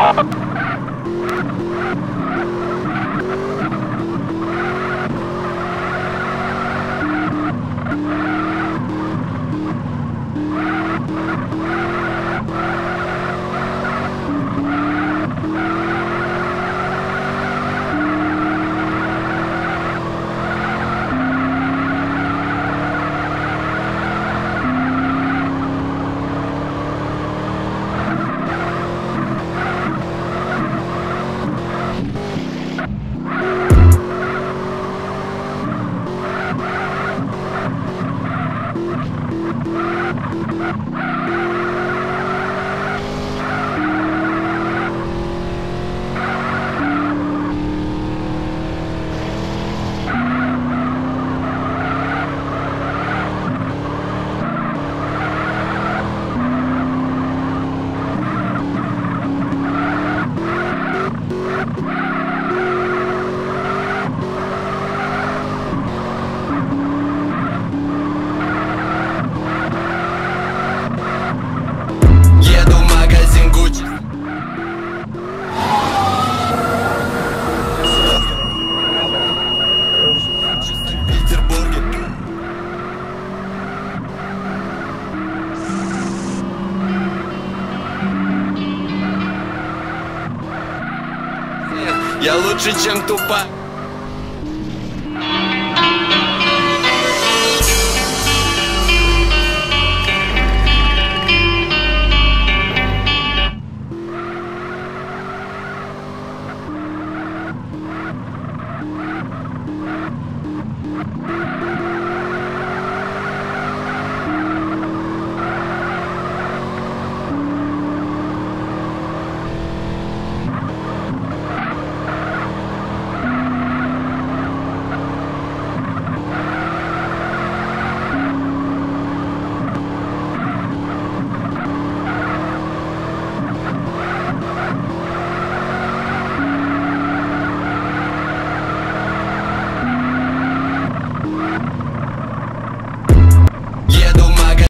Thank Я лучше, чем тупа